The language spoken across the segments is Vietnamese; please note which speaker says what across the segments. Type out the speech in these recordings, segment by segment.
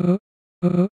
Speaker 1: uh, uh.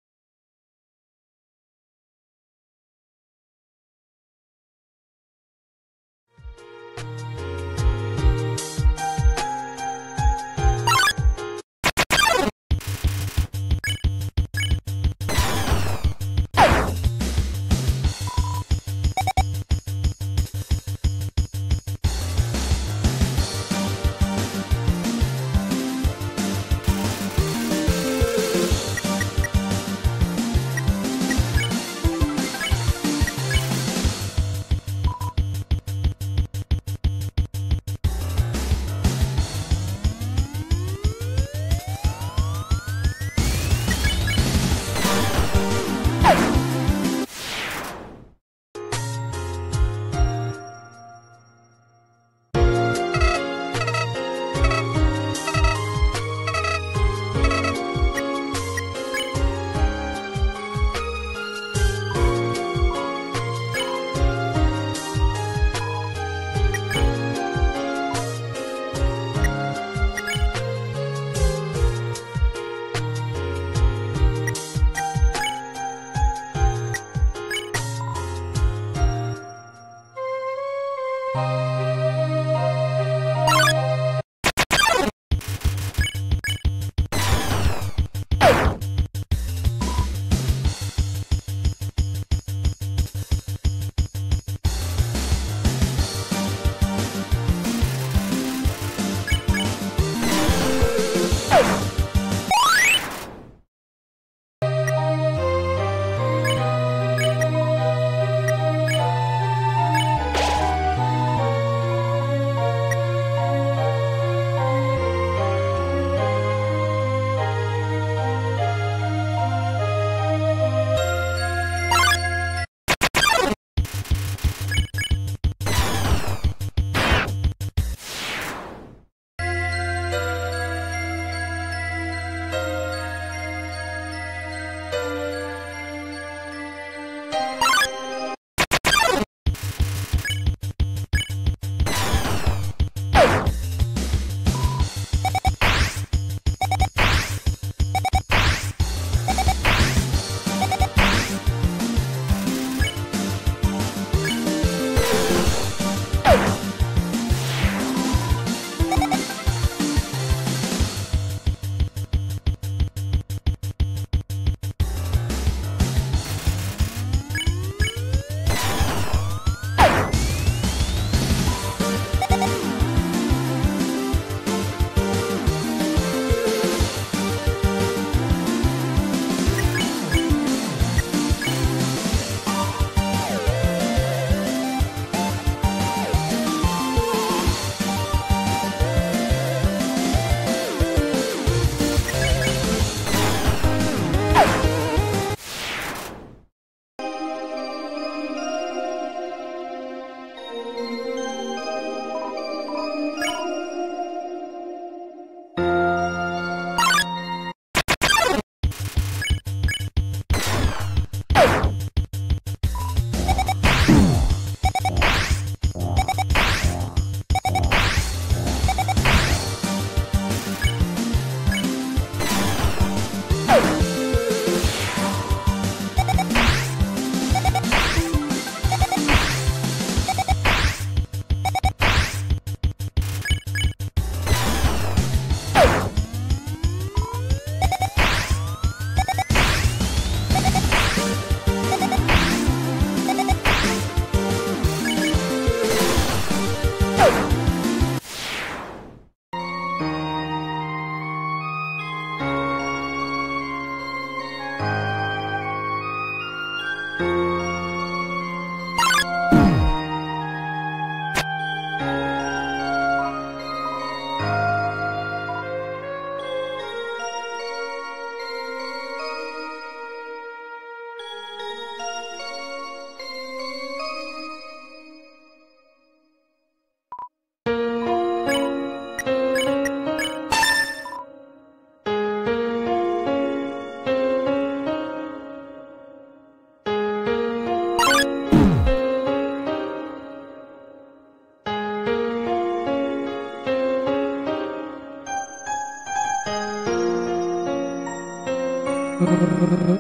Speaker 1: Brrrr.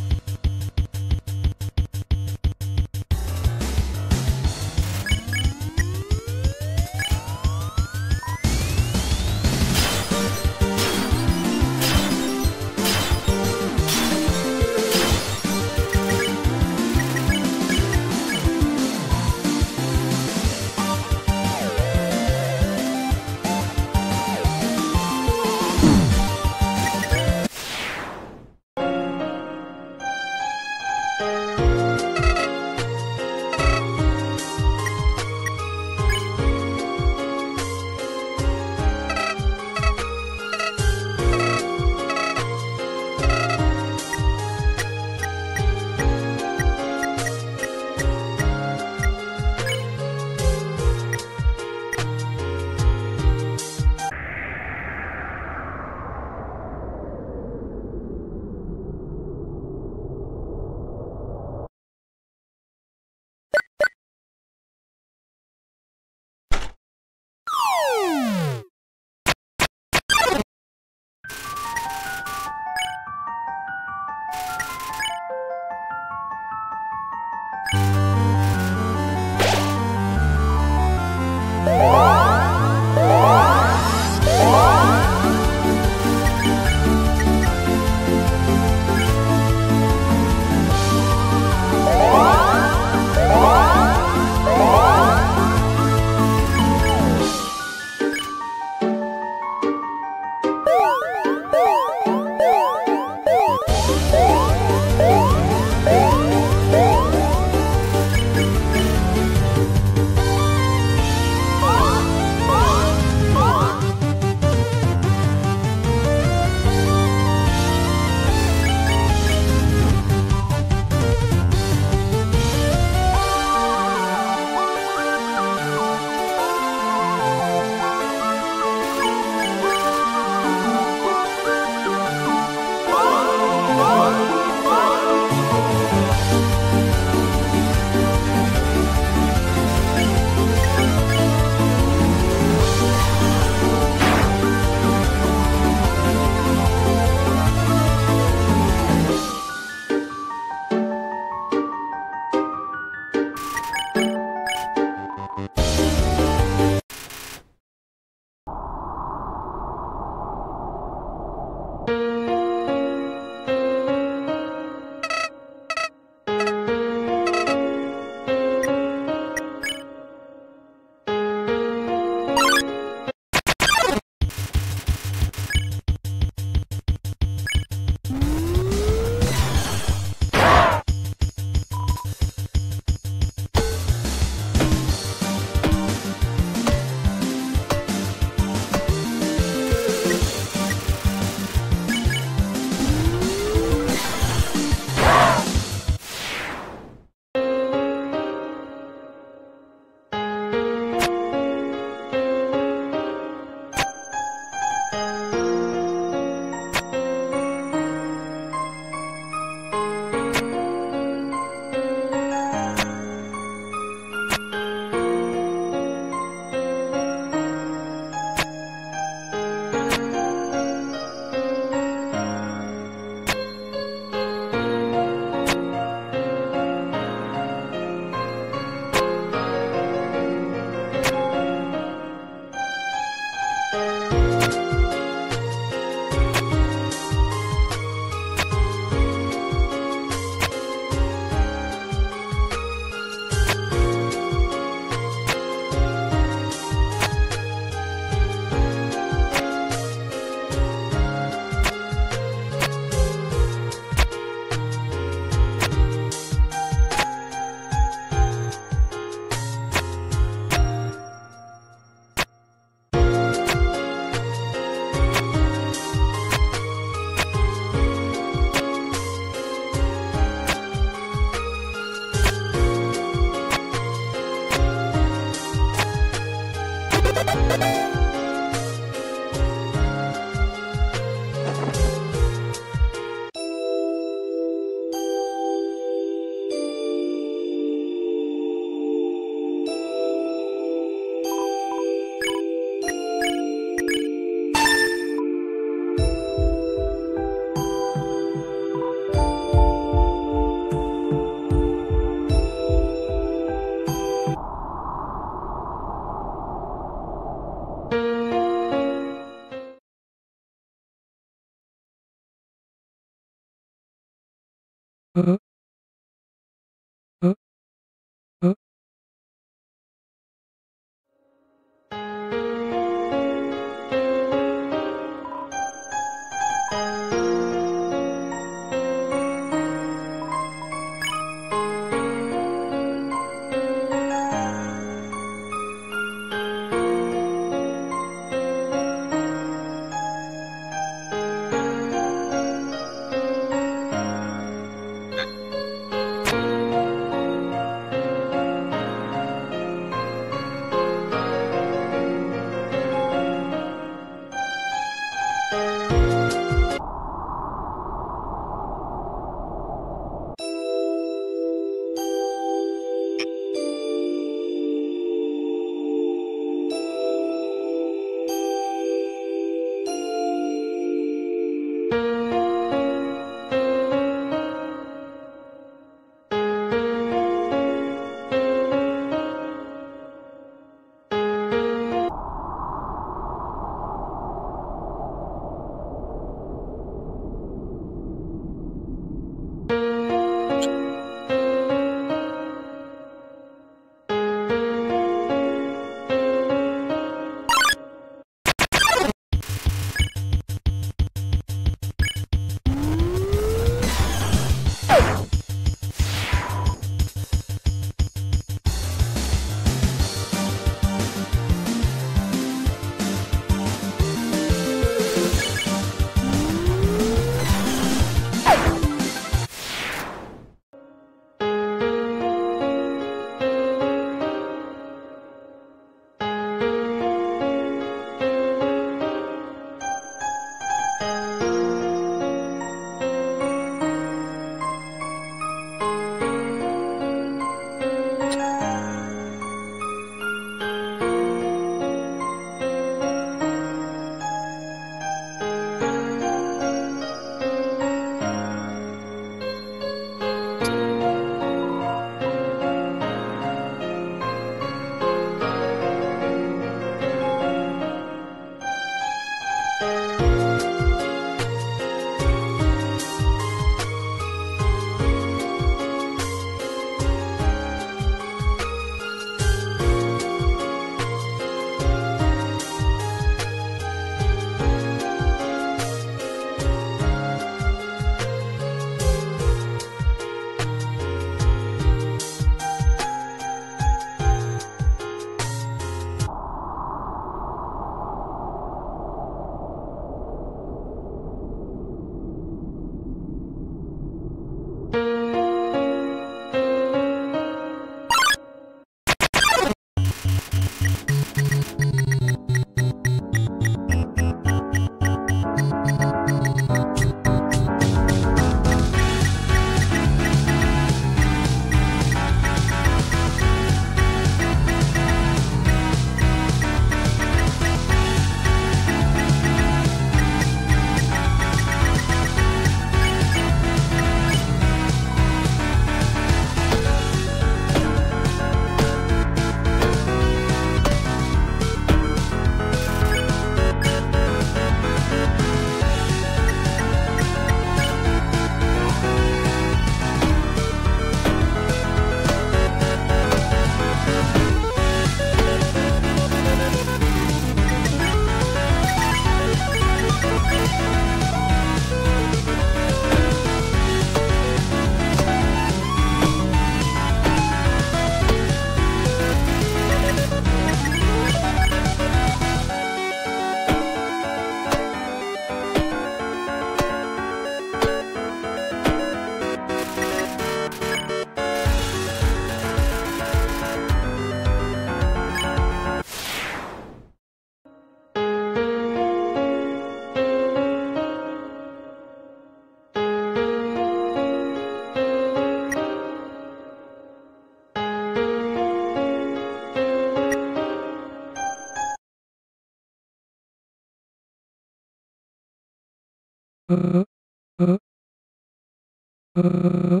Speaker 1: Uh-huh.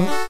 Speaker 1: Mm-hmm.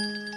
Speaker 2: Thank you.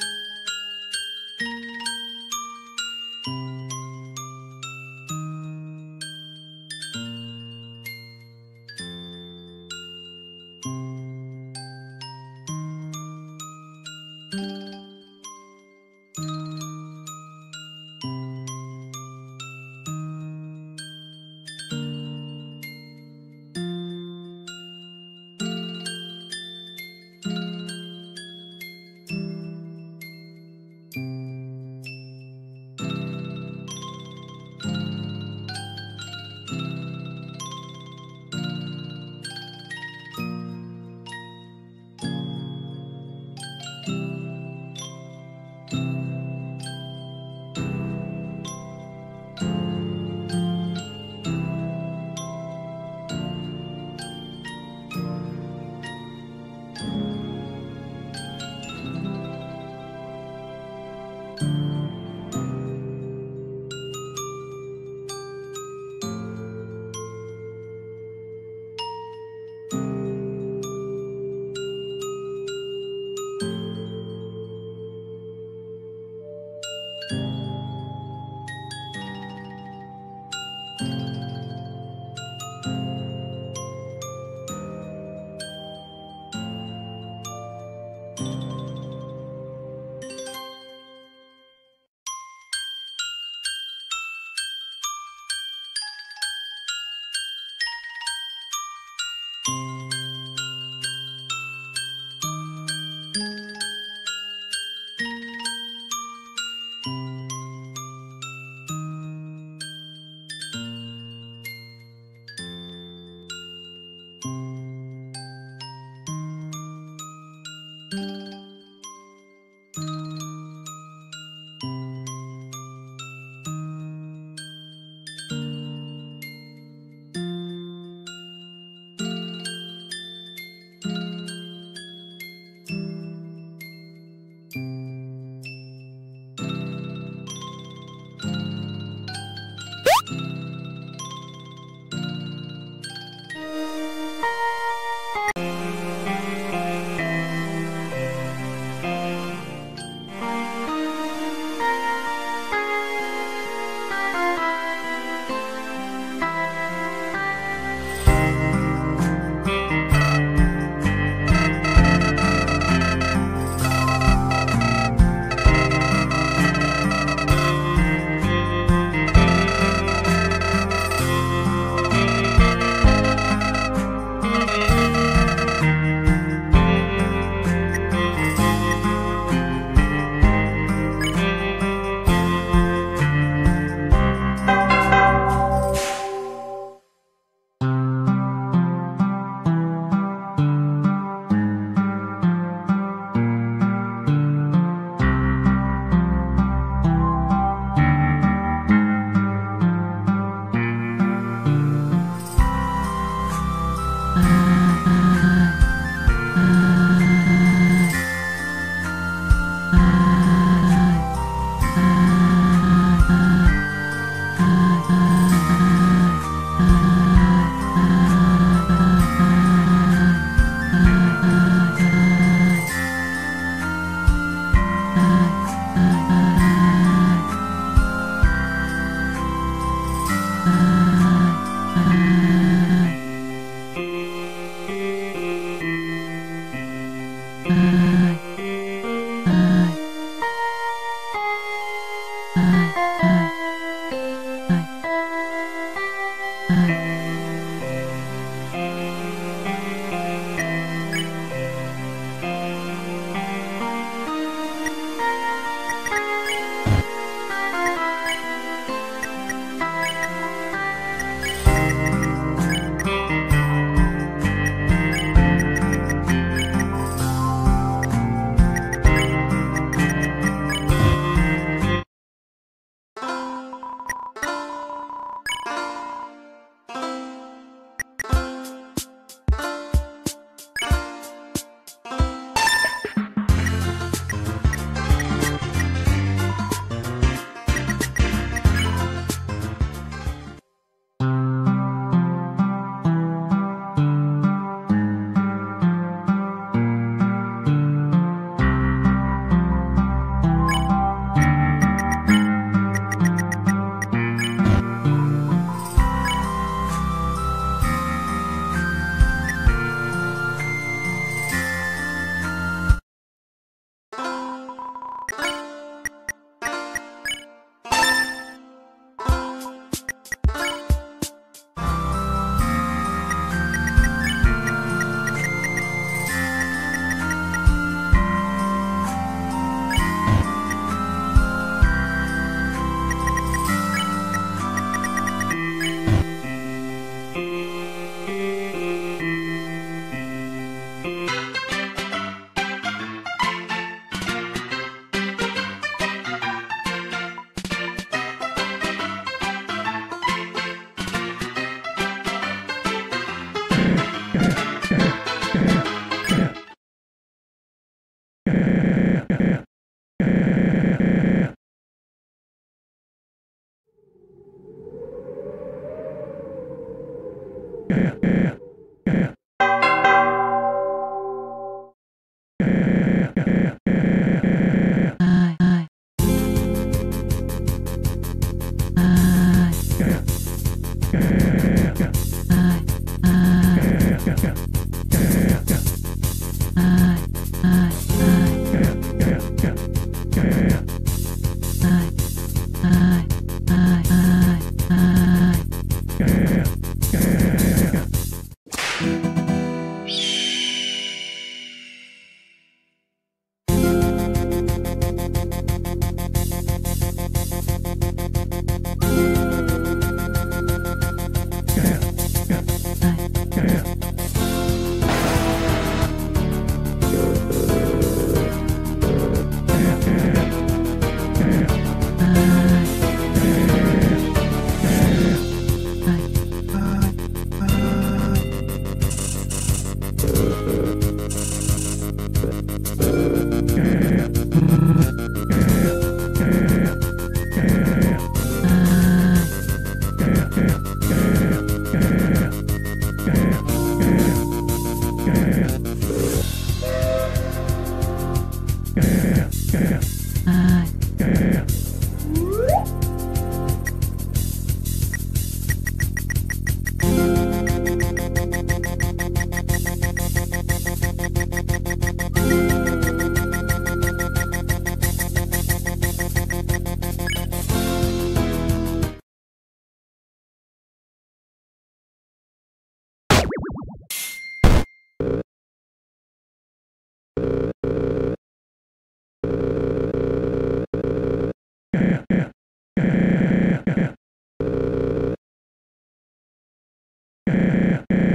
Speaker 2: Yeah.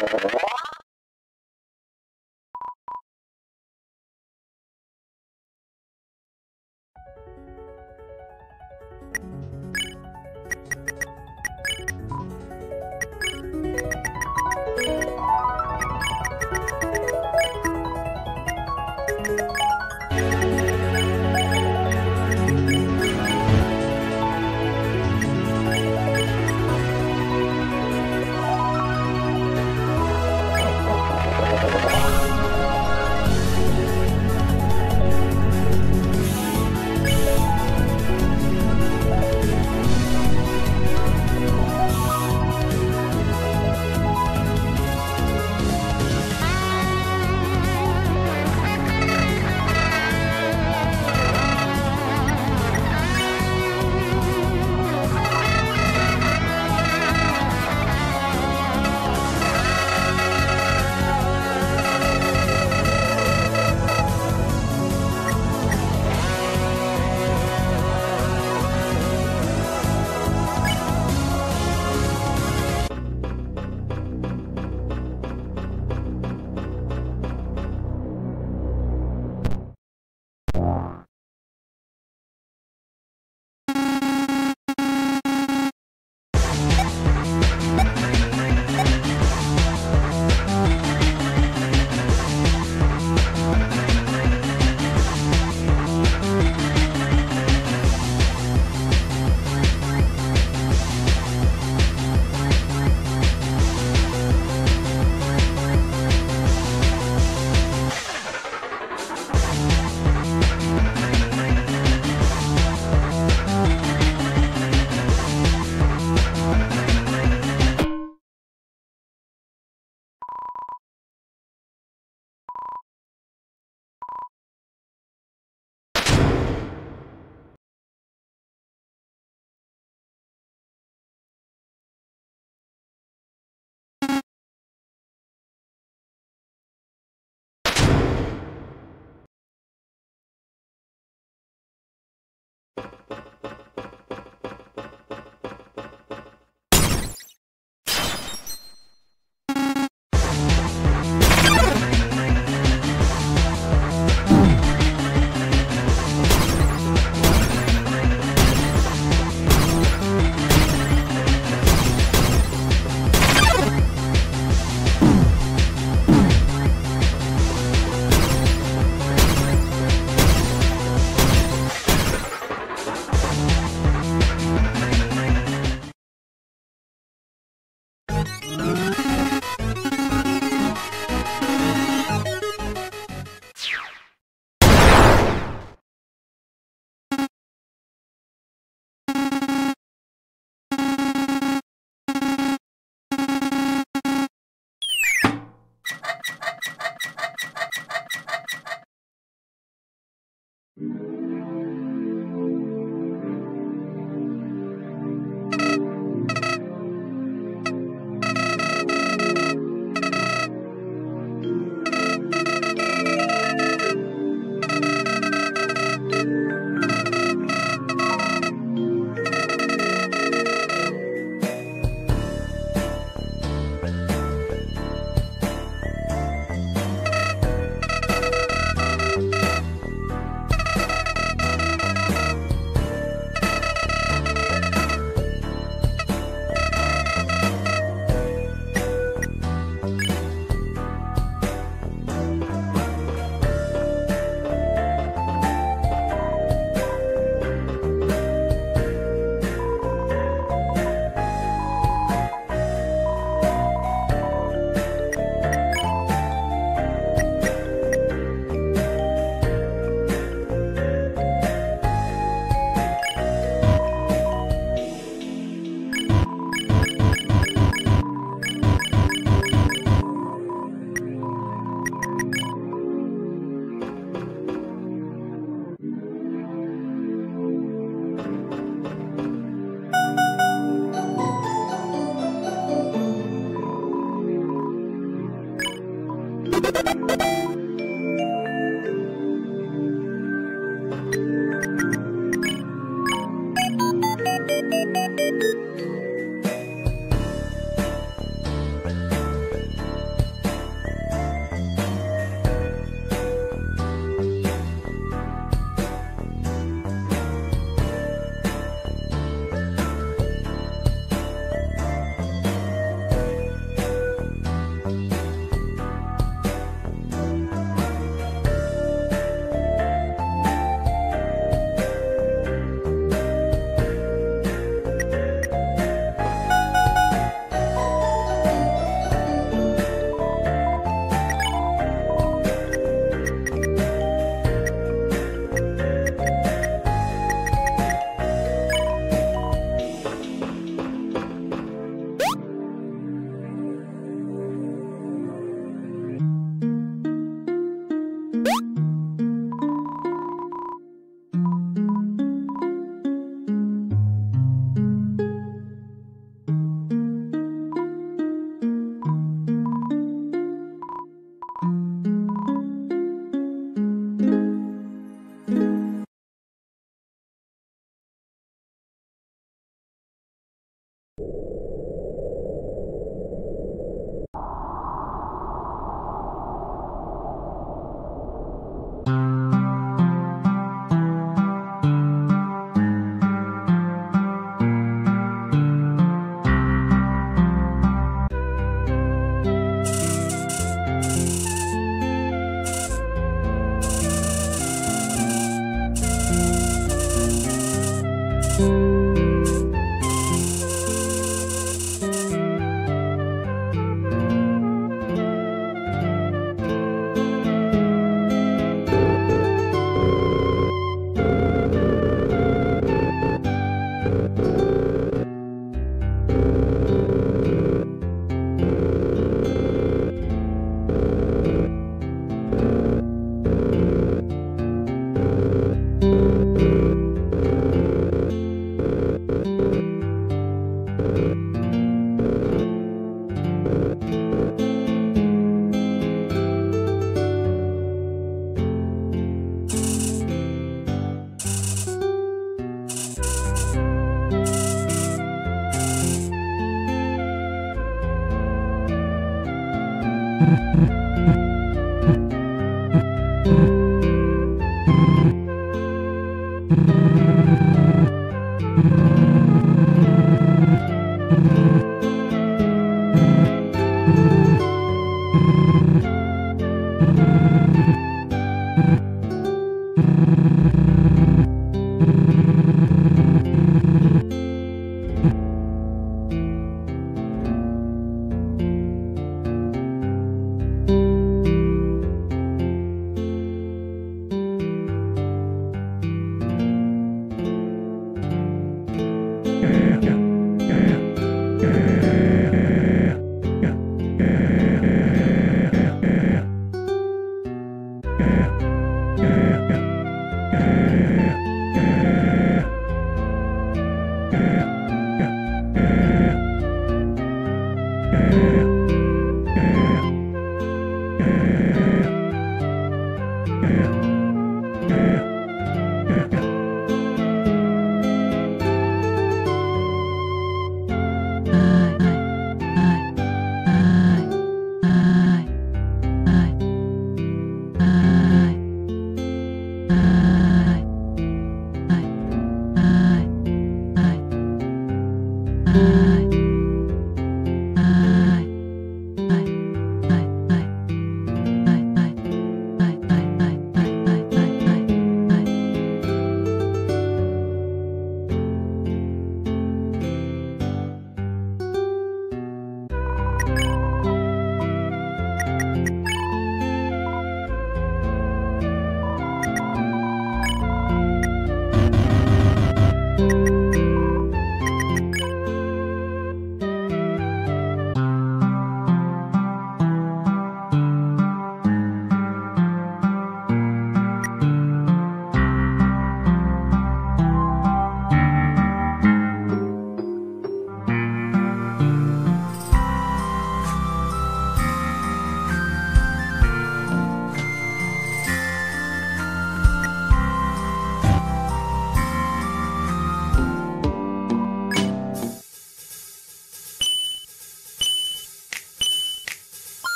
Speaker 2: Oh,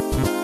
Speaker 2: Thank you.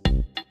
Speaker 2: Thank you.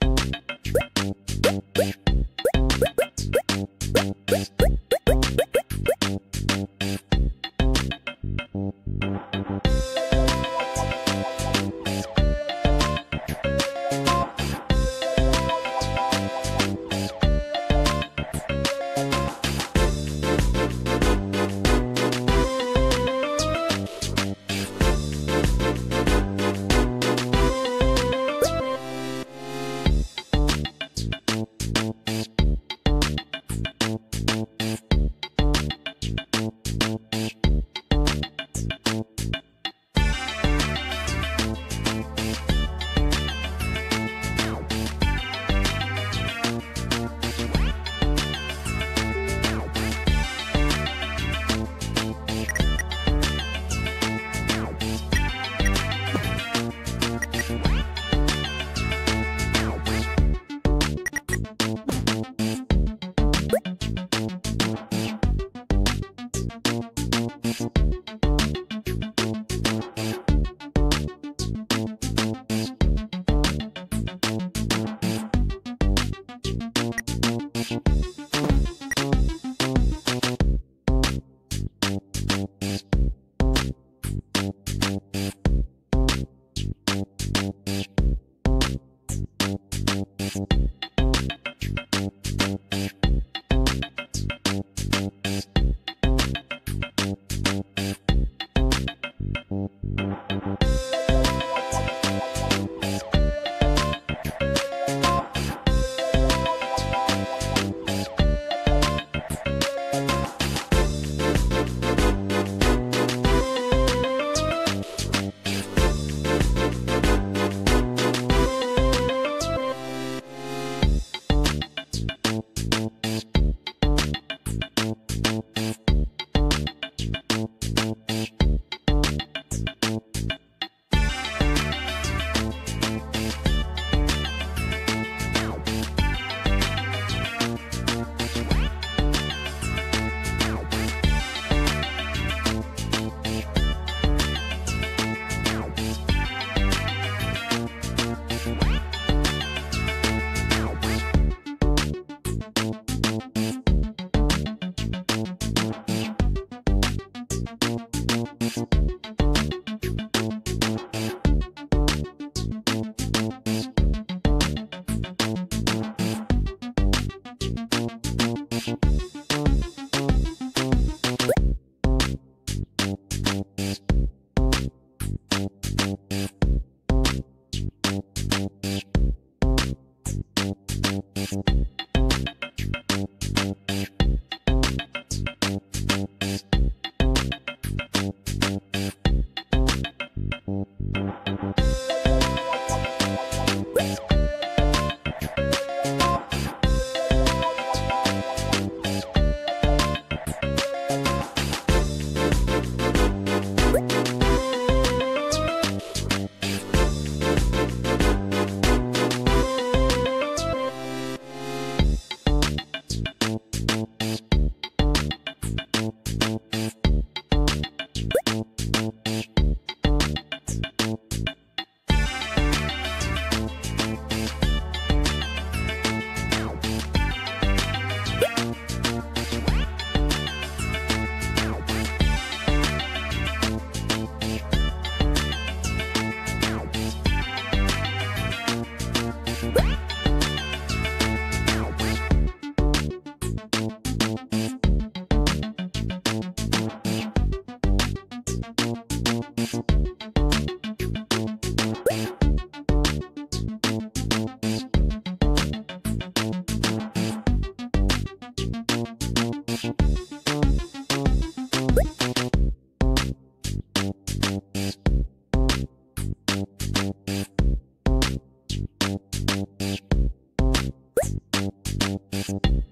Speaker 2: Thank you.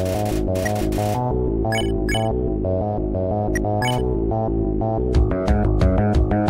Speaker 2: Thank you.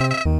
Speaker 1: うん。